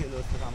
दोस्त काम